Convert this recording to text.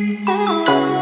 Ooh.